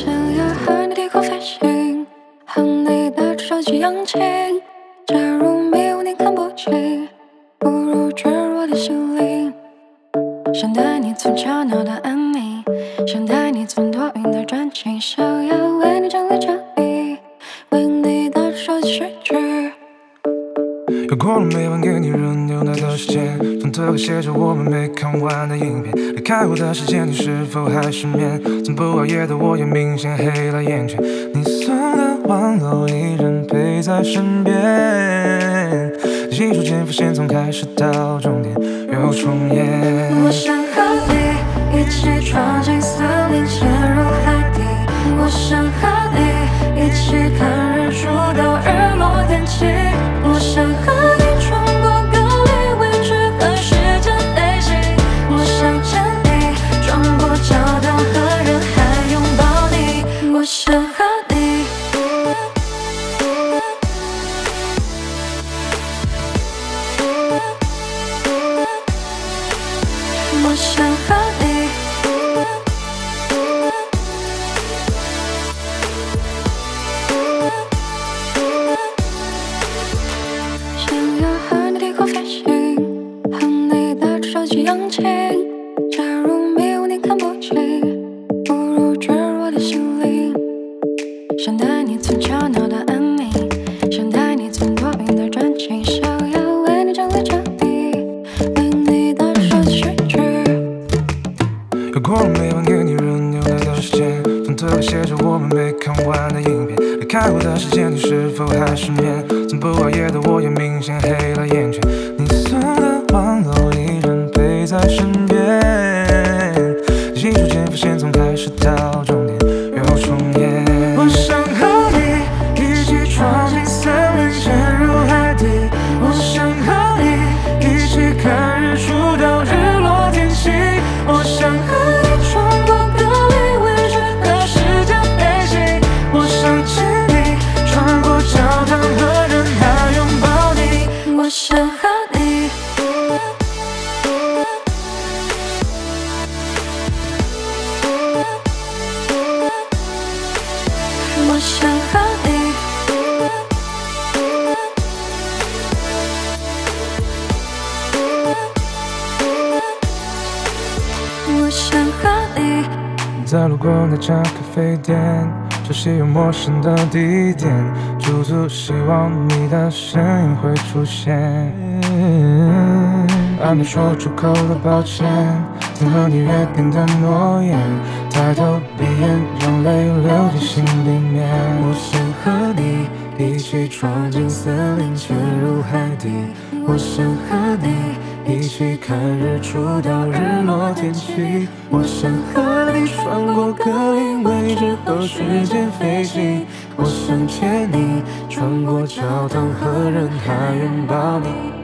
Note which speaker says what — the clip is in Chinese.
Speaker 1: 想要和你低空飞行，和你的手机扬起。假如迷雾你看不清，不如坠入我的心灵。想带你从吵闹到安宁，想带你从多云到转晴，想要为你整理家里，为你的手机睡去。
Speaker 2: 又过了每晚给你，床头还写着我们没看完的影片。离开我的时间，你是否还失眠？从不熬夜的我也明显黑了眼圈。你送的玩偶依然陪在身边，记住间浮现从开始到终点又重演。
Speaker 1: 我想和你一起闯进森林，潜入海底。我想和你一起看日出到日落天晴。我想和
Speaker 2: 又过了每晚给你热牛奶的时间，床头还写着我们没看完的影片。离开我的时间，你是否还失眠？从不熬夜的我也明显黑了眼圈。你送的玩偶依然陪在身边，在路过那家咖啡店，熟悉又陌生的地点，驻足希望你的身影会出现。还没说出口的抱歉，曾和你约定的诺言，抬头闭眼，让泪流进心里面。
Speaker 3: 我想和你一起闯进森林，潜入海底。我想和你一起看日出到日落天气。我想和你穿过格林威治和时间飞行。我想见你穿过教堂和人海拥抱你。